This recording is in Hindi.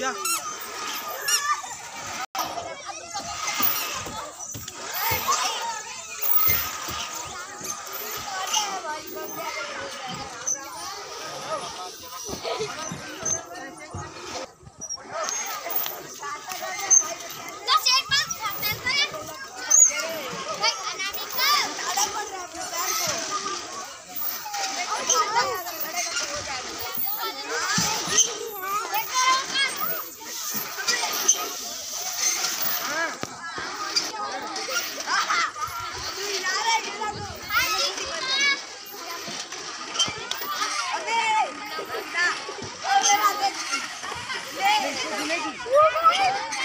जा बस एक बार 打！哦，没啦，没啦，没！没没没！